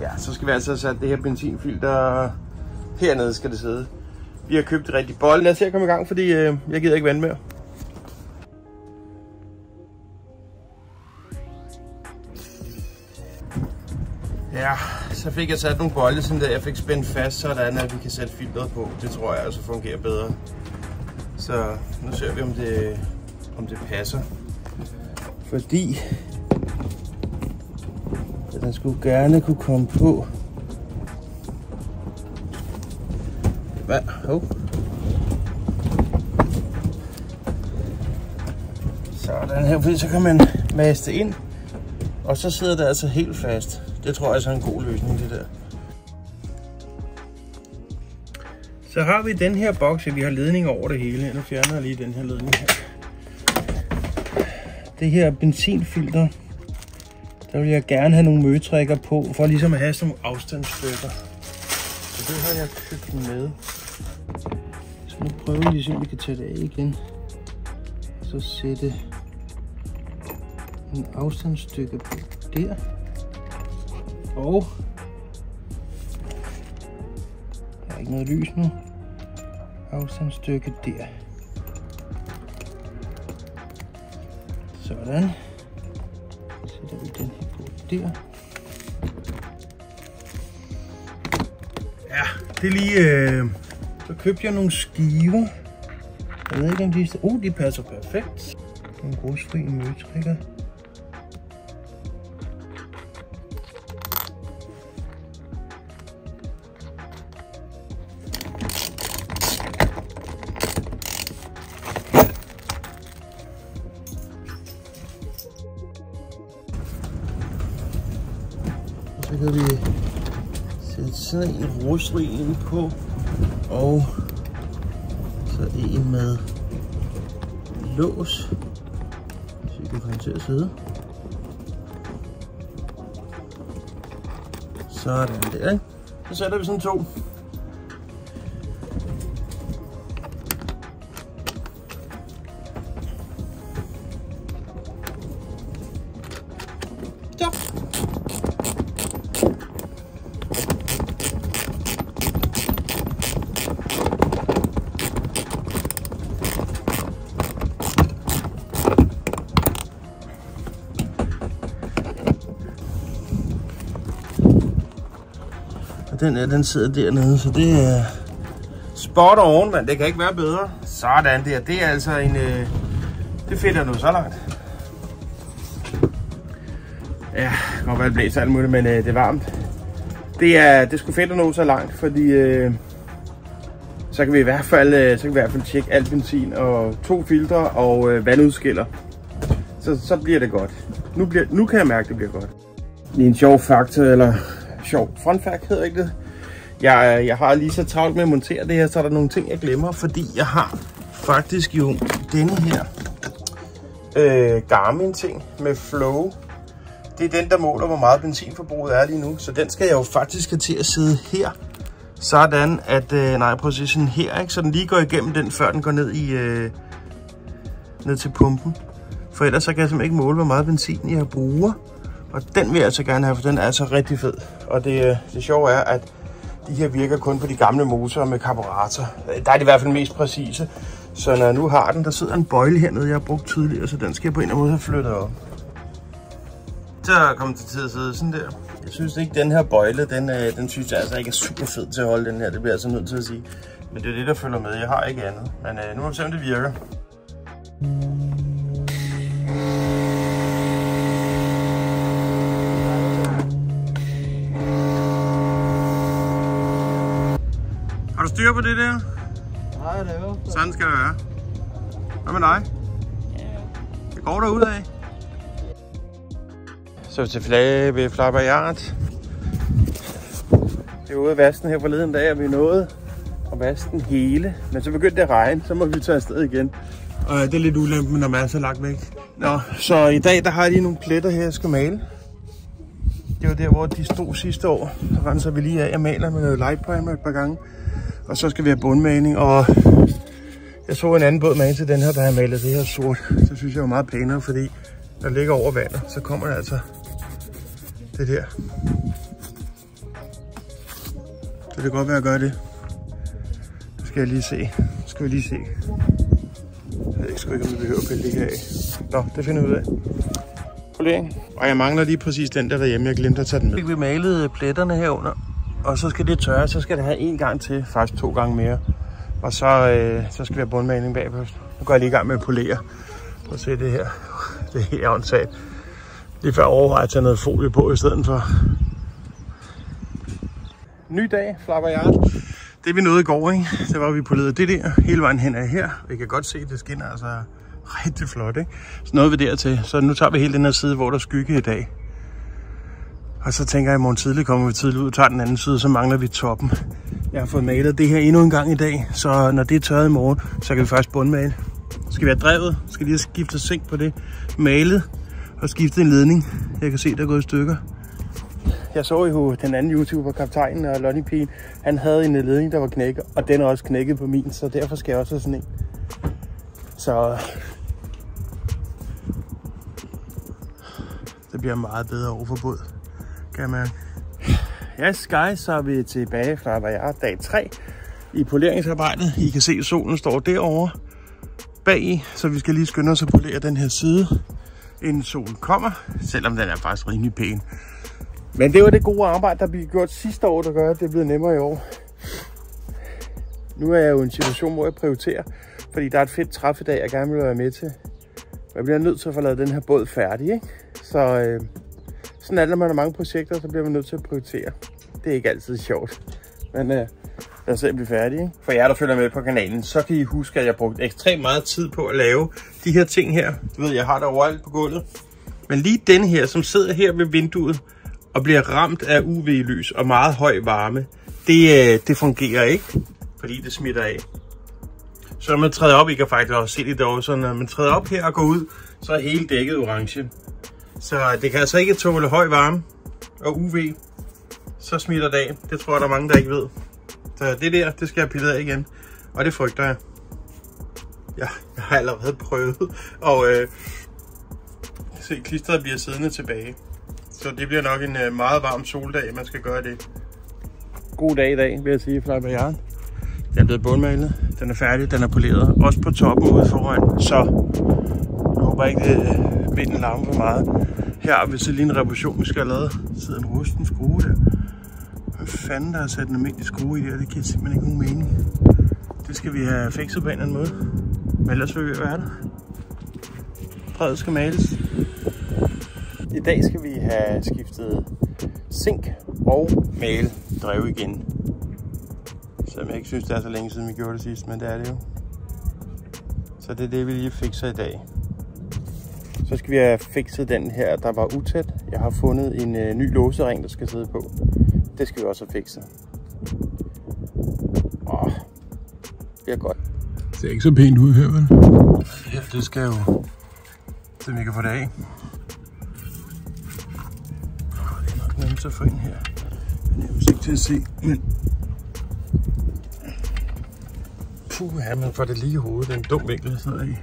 Ja, så skal vi altså have sat det her benzinfilter hernede skal det sidde. Vi har købt rigtig bold. Lad os se at komme i gang, fordi øh, jeg gider ikke vand mere. Ja, så fik jeg sat nogle bolde, sådan der jeg fik spændt fast, sådan at vi kan sætte filteret på. Det tror jeg altså fungerer bedre. Så nu ser vi, om det, om det passer. Fordi man den skulle gerne kunne komme på. Hvad? Oh. Sådan her, fordi så kan man maste ind, og så sidder det altså helt fast. Det tror jeg altså er en god løsning, det der. Så har vi den her boks, vi har ledning over det hele. Nu fjerner jeg lige den her ledning her. Det her benzinfilter, der vil jeg gerne have nogle møtrikker på, for ligesom at have sådan nogle afstandsstykker. Så det har jeg købt med. Så nu prøver vi, om vi kan tage det af igen. Så sætte en afstandsstykke på der. Og der er ikke noget lys nu. Afstandsstykke der. Sådan justere. Ja, det er lige... Øh, så købte jeg nogle skiver. Jeg ved ikke om de... Uh, de passer perfekt. Nogle grusfri møtrikker. Så kan vi sætte sådan en rustrig ind på, og så en med lås, så vi kan få den til at sidde. Sådan der, ikke? Så sætter vi sådan to. Den her, den sidder dernede, så det er spot on, men det kan ikke være bedre. Sådan der, det er altså en, øh, det finder nu så langt. Ja, det kan godt være, det blæser alt muligt, men øh, det er varmt. Det er, det skulle fedt at nå så langt, fordi øh, så kan vi i hvert fald, øh, så kan vi i hvert fald tjekke alt benzin og to filtre og øh, vandudskiller. Så, så bliver det godt. Nu, bliver, nu kan jeg mærke, at det bliver godt. Lige en sjov faktor, eller sjov fun fact hedder ikke det. Jeg, jeg har lige så travlt med at montere det her, så er der nogle ting, jeg glemmer, fordi jeg har faktisk jo denne her øh, Garmin-ting med Flow. Det er den, der måler, hvor meget benzinforbruget er lige nu, så den skal jeg jo faktisk have til at sidde her. Sådan at, øh, nej, prøv at se sådan her, ikke? så den lige går igennem den, før den går ned i øh, ned til pumpen. For ellers så kan jeg simpelthen ikke måle, hvor meget benzin jeg bruger. Og den vil jeg altså gerne have, for den er altså rigtig fed. Og det, øh, det sjove er, at de her virker kun på de gamle motorer med karburator. Der er det i hvert fald mest præcise. Så når jeg nu har den, der sidder en bøjle hernede, jeg har brugt tidligere, så den skal jeg på en eller anden måde have flyttet op. Så kom til tid at sidde sådan der. Jeg synes ikke, den her bøjle, den, øh, den synes jeg altså ikke er super fed til at holde den her. Det bliver jeg altså nødt til at sige. Men det er det, der følger med. Jeg har ikke andet. Men øh, nu må vi se, om det virker. Mm. Styr på det der? Nej, det er jo. Sådan skal det være. Hvad med dig? Det går der ud af. Så vi til flage ved Flapper Yard. Det er ude af vasten her forleden dag, og vi nåede at vaske den hele. Men så begyndte det at regne, så må vi tage afsted igen. Og det er lidt ulempen, når man er så langt væk. Nå, så i dag der har jeg lige nogle pletter her, jeg skal male. Det var der, hvor de stod sidste år. Så renser vi lige af. Jeg maler med noget light primer et par gange. Og så skal vi have bundmaling. Og jeg så en anden båd med til den her, der har malet det her sort. Så synes jeg var meget pænere, fordi der ligger over vandet. Så kommer der altså det der. Så det kan godt være at gøre det. Det skal jeg lige se. Det skal vi lige se. Jeg ved ikke sgu ikke, om vi behøver at pille det her af. Nå, det finder vi ud af. Polering. Og jeg mangler lige præcis den der derhjemme. Jeg glemte at tage den med. Vi malet pletterne herunder. Og så skal det tørre. Så skal det have en gang til. Faktisk to gange mere. Og så, øh, så skal vi have bundmaling bagpå. Nu går jeg lige i gang med at polere. Prøv at se det her. Det er helt åndssagt. Lige før overveje at tage noget folie på i stedet for. Ny dag, flapper jeg. Det vi nåede i går, ikke? det var, at vi polerede det der hele vejen hen af her. Vi kan godt se, at det skinner altså rigtig flot. Ikke? Så nåede vi dertil. Så nu tager vi hele den her side, hvor der er skygge i dag. Og så tænker jeg, at i morgen tidlig kommer vi tidligt ud og tager den anden side, så mangler vi toppen. Jeg har fået malet det her endnu en gang i dag, så når det er tørret i morgen, så kan vi først bundmale. Så skal vi have drevet, skal lige have skiftet sink på det, malet og skiftet en ledning. Jeg kan se, der er gået i stykker. Jeg så jo den anden YouTuber, kaptajnen og Lonnie Pien, han havde en ledning, der var knækket, og den er også knækket på min, så derfor skal jeg også have sådan en. Så det bliver meget bedre overforbud. for båd, kan jeg mærke. Yes guys, så er vi tilbage fra hvad jeg er, dag 3 i poleringsarbejdet. I kan se, at solen står derovre bag så vi skal lige skynde os at polere den her side, inden solen kommer, selvom den er faktisk rimelig pæn. Men det var det gode arbejde, der blev gjort sidste år, der gør, at det er blevet nemmere i år. Nu er jeg jo i en situation, hvor jeg prioriterer, fordi der er et fedt træffedag, jeg gerne vil være med til. Jeg bliver nødt til at få lavet den her båd færdig, ikke? Så øh, sådan er det, når man har mange projekter, så bliver man nødt til at prioritere. Det er ikke altid sjovt, men øh, lad os se blive færdig. Ikke? For jer, der følger med på kanalen, så kan I huske, at jeg brugte ekstremt meget tid på at lave de her ting her. Du ved, jeg har det overalt på gulvet. Men lige den her, som sidder her ved vinduet, og bliver ramt af UV-lys og meget høj varme, det, øh, det fungerer ikke, fordi det smitter af. Så når man træder op, I kan faktisk også se det derovre, så når man træder op her og går ud, så er hele dækket orange. Så det kan altså ikke tåle høj varme og UV, så smitter det af. Det tror jeg, der er mange, der ikke ved. Så det der, det skal jeg pille af igen, og det frygter jeg. Ja, jeg har allerede prøvet, og øh, se, klistret bliver siddende tilbage. Så det bliver nok en øh, meget varm soldag, man skal gøre det. God dag i dag, vil jeg sige, Bayern. Den er blevet bundmalet, den er færdig, den er poleret. Også på toppen ude foran, så jeg håber ikke, det vinden larmer for meget. Her hvis vi så lige en reparation, vi skal have lavet. Sidder en rusten skrue der. Hvad fanden der har sat en almindelig skrue i der? Det giver simpelthen ikke nogen mening. Det skal vi have fikset på en eller anden måde. Men ellers vil vi være der. Prædet skal males. I dag skal vi have skiftet zink og male drev igen. Selvom jeg ikke synes, det er så længe siden, vi gjorde det sidst, men det er det jo. Så det er det, vi lige fikser i dag. Så skal vi have fikset den her, der var utæt. Jeg har fundet en øh, ny låsering, der skal sidde på. Det skal vi også have fikset. Åh, det er godt. Det ser ikke så pænt ud her, vel? Ja, det skal jo... Så vi kan få det af. Det er nok nemt at få ind her. Det er ikke til at se, men... Puh, ja, man får det lige i hovedet. Det er en dum vinkel, jeg sidder i.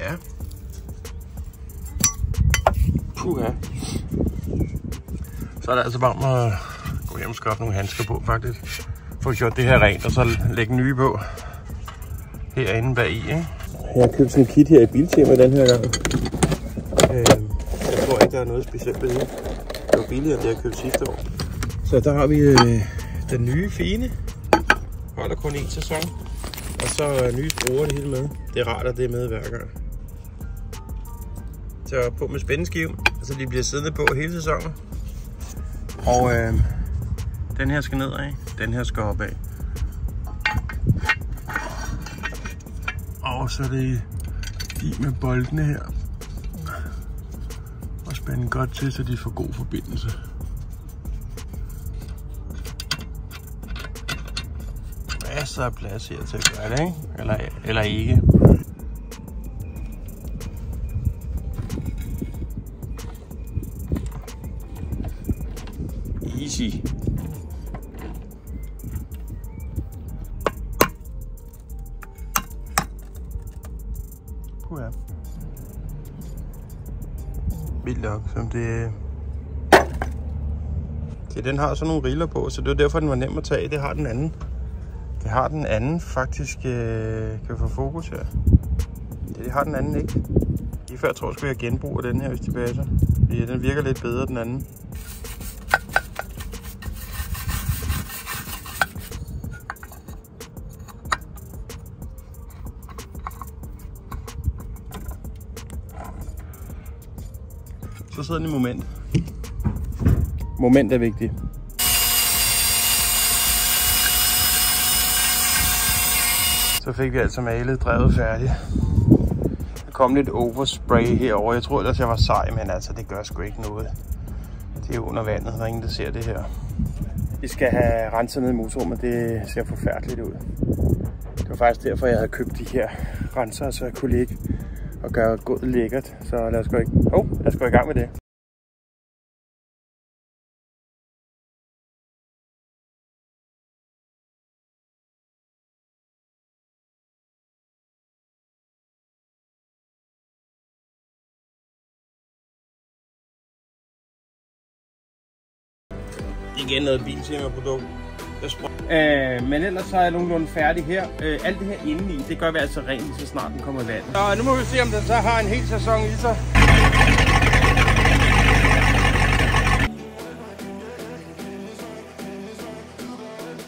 Ja. Puh, ja. Så er det altså bare om at gå hjem og skaffe nogle handsker på, faktisk. Få gjort det her rent, og så lægge nye på. Herinde bag i, ikke? Jeg har købt sådan en kit her i Biltema den her gang. Øh, jeg tror ikke, der er noget specielt ved det. Det var billigere, end det jeg købte sidste år. Så der har vi øh, den nye fine. Holder kun en sæson. Og så øh, nye skruer det hele med. Det er rart, at det er med hver gang. Så på med spændeskive, så de bliver siddende på hele sæsonen. Og øh, den her skal nedad, den her skal opad. Og så er det i med boldene her. Og spænde godt til, så de får god forbindelse. Masser af plads her til at gøre det, ikke? Eller, eller ikke. easy. Puha. Vildt nok, som det... Ja, den har sådan nogle riller på, så det er derfor, den var nem at tage. Det har den anden. Det har den anden faktisk... Øh, kan vi få fokus her? Det, det har den anden ikke. Lige før jeg tror, at jeg genbruger den her, hvis det passer. Ja, den virker lidt bedre, den anden. Så sidder den i moment. Moment er vigtigt. Så fik vi altså malet drevet færdigt. Der kom lidt overspray herover. Jeg troede ellers, jeg var sej, men altså, det gør sgu ikke noget. Det er under vandet, der er ingen, der ser det her. Vi skal have renset ned i motorrummet. Det ser forfærdeligt ud. Det var faktisk derfor, jeg havde købt de her renser, så jeg kunne ligge og gøre gulvet lækkert. Så lad os gå i, oh, lad os gå i gang med det. igen noget biltema-produkt. Øh, men ellers så er jeg nogenlunde færdig her. Øh, alt det her indeni, det gør vi altså rent, så snart den kommer i vand. Så nu må vi se, om den så har en hel sæson i sig.